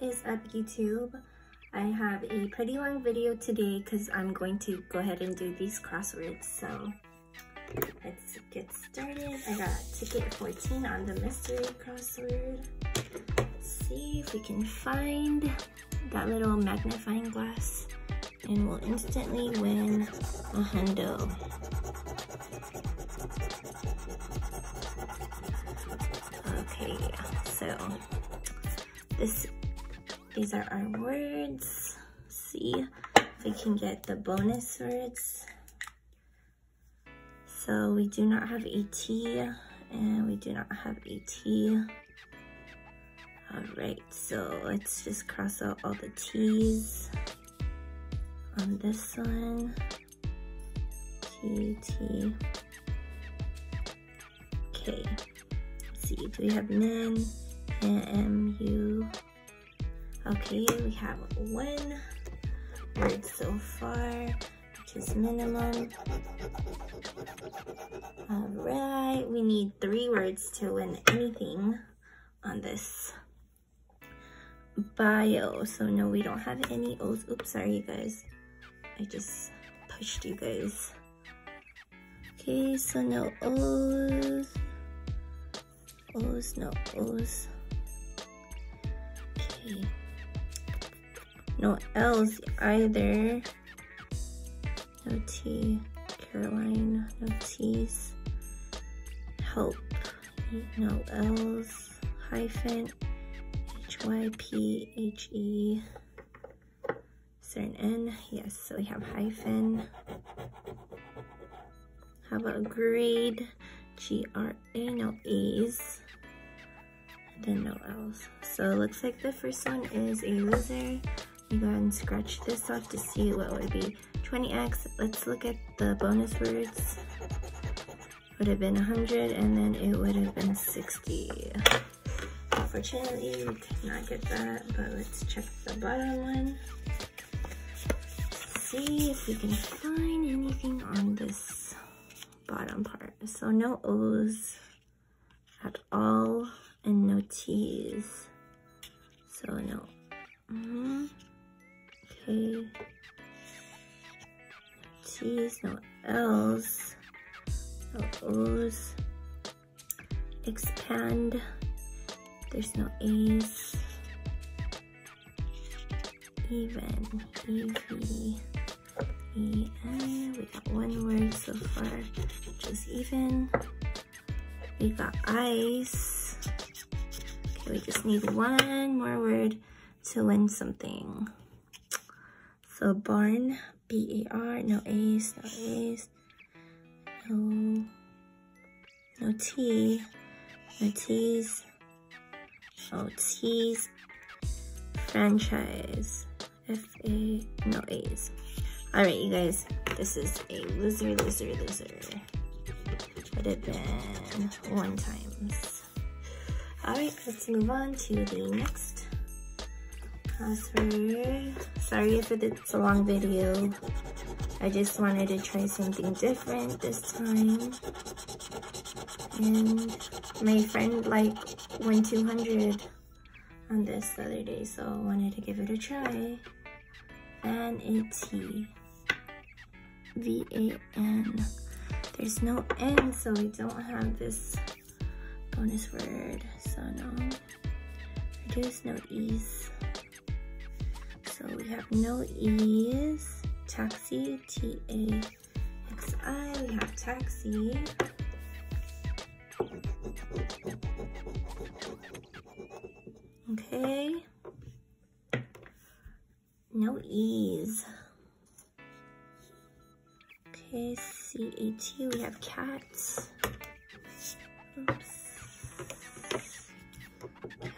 What is up YouTube? I have a pretty long video today because I'm going to go ahead and do these crosswords. So let's get started. I got ticket 14 on the mystery crossword. Let's see if we can find that little magnifying glass and we'll instantly win a hundo. Okay, so this these are our words. See if we can get the bonus words. So we do not have AT and we do not have AT. All right, so let's just cross out all the T's on this one. T, T. Okay, let's see, do we have men? M, U. Okay, we have one word so far, which is minimum. All right, we need three words to win anything on this bio. So no, we don't have any O's. Oops, sorry you guys. I just pushed you guys. Okay, so no O's. O's, no O's. Okay. No L's either. No T. Caroline, no T's. Help. No L's. Hyphen. H-Y-P-H-E. Is there an N? Yes, so we have hyphen. How about grade? G-R-A, no A's. And then no L's. So it looks like the first one is a loser. We go ahead and scratch this off to see what would be 20x. Let's look at the bonus words. Would have been 100 and then it would have been 60. Unfortunately, we could not get that, but let's check the bottom one. See if we can find anything on this bottom part. So no O's at all and no T's. So no. Mm -hmm. Okay. No L's, no O's. Expand. There's no A's. Even. E-V. E-N. We got one word so far, which is even. We got ice. Okay, we just need one more word to win something. So barn, B-A-R, no A's, no A's, no, no T, no T's, no T's, franchise, F-A, no A's. All right, you guys, this is a loser, loser, loser. Would have been one times. All right, let's move on to the next crossword. Sorry if it's a long video. I just wanted to try something different this time. And my friend like won 200 on this the other day, so I wanted to give it a try. N-A-T. V-A-N. There's no N, so we don't have this bonus word. So no. There's no E's. So we have no E's. Taxi, T-A-X-I. We have taxi. Okay. No E's. Okay, C-A-T, we have cats. Oops.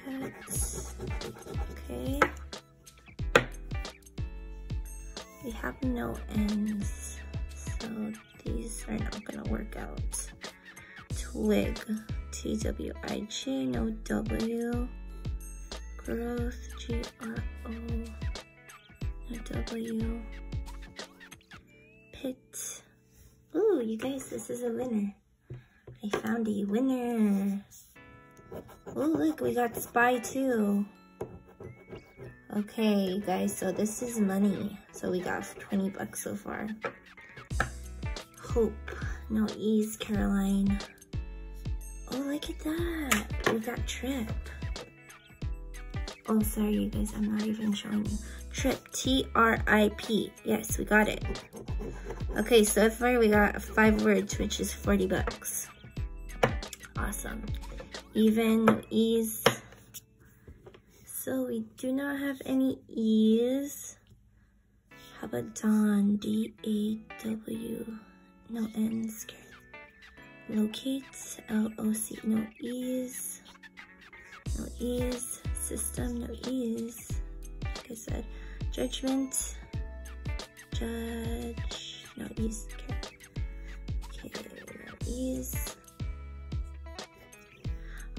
Cats. Okay. We have no ends, so these are not gonna work out. Twig, T-W-I-G, no W. Growth, G-R-O, no W. Pit, Ooh, you guys, this is a winner. I found a winner. Oh, look, we got Spy too. Okay, guys, so this is money. So we got 20 bucks so far. Hope, no ease, Caroline. Oh, look at that. We got Trip. Oh, sorry, you guys, I'm not even showing you. Trip, T-R-I-P. Yes, we got it. Okay, so far we got five words, which is 40 bucks. Awesome. Even, ease. So we do not have any E's. How about Dawn? D-A-W. No N's. Locate. L-O-C. No E's. No E's. System. No E's. Like I said. Judgment. Judge. No E's. Okay. Okay. No E's.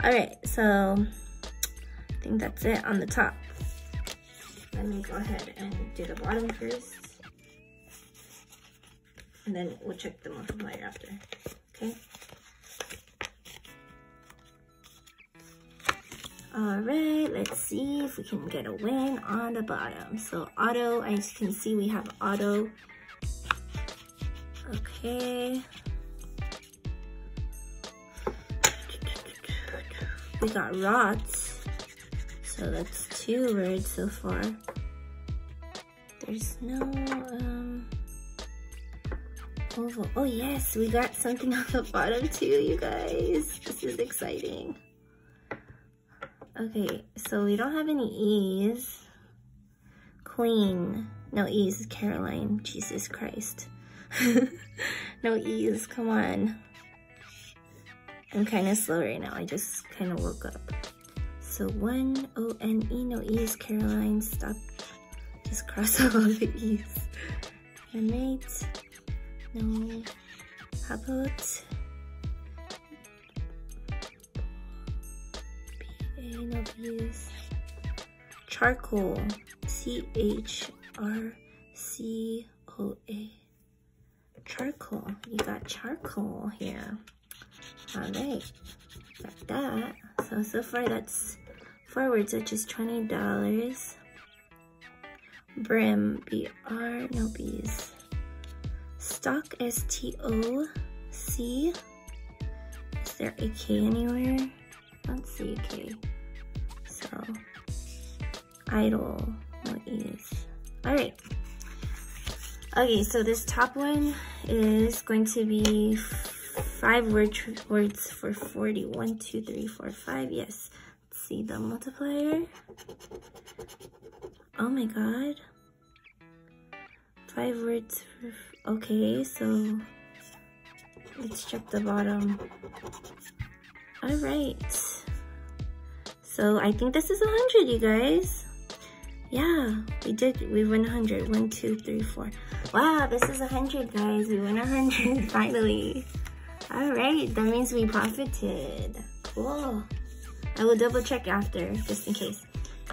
Alright, so I think that's it on the top. Let me go ahead and do the bottom first. And then we'll check the multiplier after, okay? All right, let's see if we can get a win on the bottom. So auto, as you can see, we have auto. Okay. We got rots. So that's two words so far. There's no, um, oval. Oh yes, we got something on the bottom too, you guys. This is exciting. Okay, so we don't have any E's. Queen. No E's, Caroline. Jesus Christ. no E's, come on. I'm kind of slow right now. I just kind of woke up. So one O N E no E is Caroline. Stop. Just cross out all the E's. mate. No. How about B A no B's. Charcoal. C H R C O A. Charcoal. You got charcoal here. Alright. Got that. So so far that's Forwards, which is $20. Brim, B-R, no B's. Stock, S-T-O-C. Is there a K anywhere? I don't see a K. So, idle, no E's. All right. Okay, so this top one is going to be five word words for 40. One, two, three, four, five. Yes see the multiplier. Oh my god. Five words. okay, so let's check the bottom. All right. So I think this is a 100, you guys. Yeah, we did. We won 100. One, two, three, four. Wow, this is a 100, guys. We won a 100, finally. All right, that means we profited. Cool. I will double check after, just in case.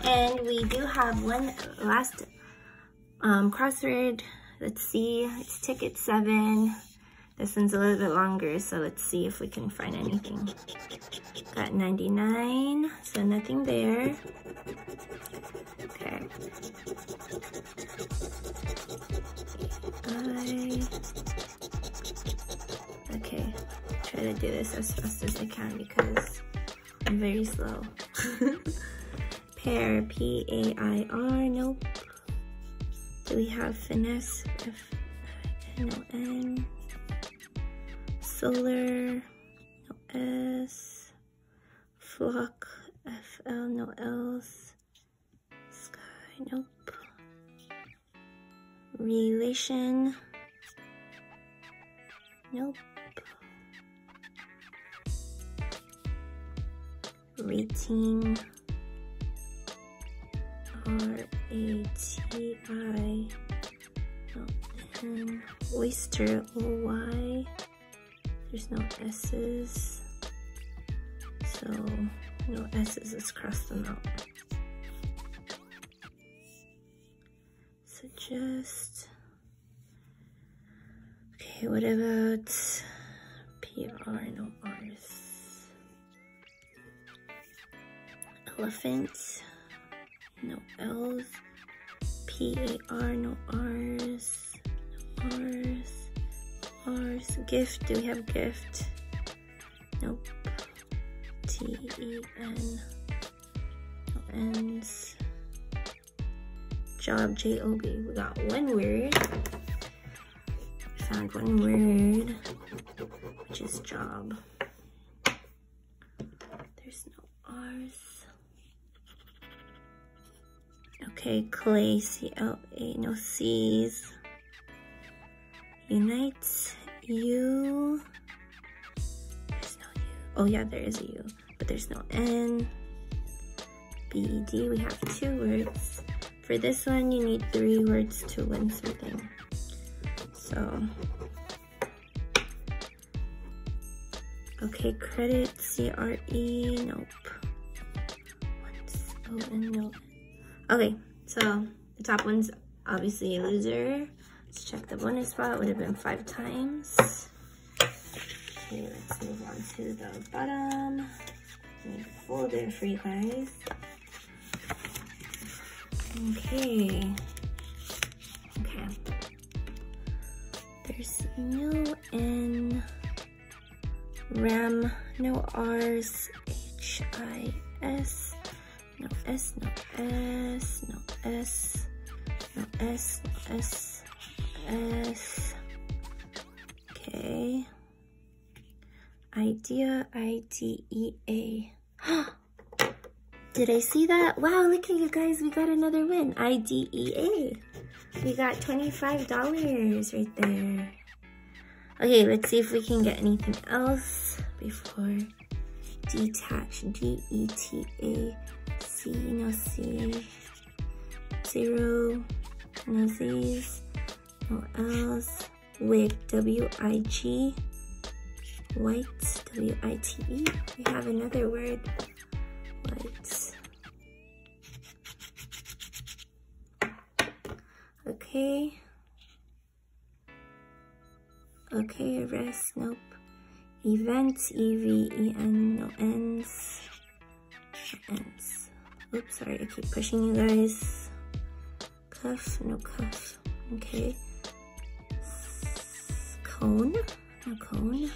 And we do have one last um, crossword. Let's see, it's ticket seven. This one's a little bit longer, so let's see if we can find anything. Got 99, so nothing there. Okay. I, okay, try to do this as fast as I can because I'm very slow. Pair, P-A-I-R, nope. Do we have finesse? F-N-O-N. Solar, no S. Flock, F-L, no L's. Sky, nope. Relation, nope. Rating R-A-T-I oh, N oyster O-Y there's no S's. So no S's let's cross them out suggest okay what about PR no R's elephant. no L's, P-A-R, no R's, no R's, R's, gift, do we have gift? Nope, T-E-N, no N's, job, J-O-B, we got one word, found one word, which is job. There's no R's. Okay, clay, C-L-A, oh, no C's. Unites, U. There's no U. Oh yeah, there is a U, but there's no N. B-E-D, we have two words. For this one, you need three words to win something. So, okay, credit, C-R-E, nope. No. Okay, so the top one's obviously a loser. Let's check the bonus spot, would have been five times. Okay, let's move on to the bottom. Make a folder for you guys. Okay. Okay. There's no N, RAM, no R's, H, I, S, no S, no S, no S, S, S, S. Okay. Idea, I-D-E-A. Did I see that? Wow, look at you guys. We got another win. IDEA. We got $25 right there. Okay, let's see if we can get anything else before detach. D-E-T-A-C, no C. Zero, no Z's, no L's. Wig, W-I-G. White, W-I-T-E. We have another word lights. Okay. Okay, rest, nope. Events, E-V-E-N, no ends. No ends. Oops, sorry, I keep pushing you guys. Cuff, no cuff. Okay. Cone, no cone.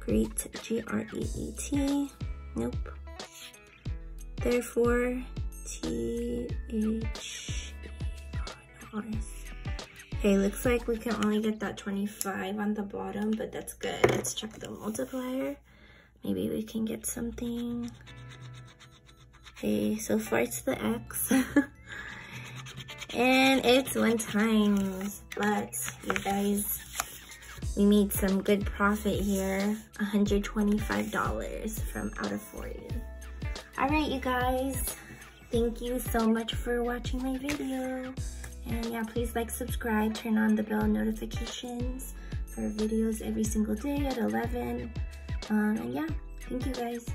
Greet, G-R-E-E-T. Nope. Therefore, T H R S. Okay, looks like we can only get that 25 on the bottom, but that's good. Let's check the multiplier. Maybe we can get something. Okay, so far it's the X. and it's one times, but you guys, we made some good profit here. $125 from out of 40. All right, you guys, thank you so much for watching my video. And yeah, please like, subscribe, turn on the bell notifications for videos every single day at 11. Um, and yeah, thank you guys.